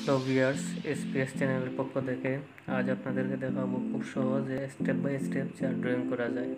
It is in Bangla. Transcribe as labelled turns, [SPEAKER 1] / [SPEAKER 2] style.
[SPEAKER 1] হ্যালো ভিউয়ার্স এসপিএস চ্যানেলের পক্ষ থেকে আজ আপনাদেরকে দেখাবো খুব সহজে স্টেপ বাই স্টেপ চার ড্রয়িং করা যায়।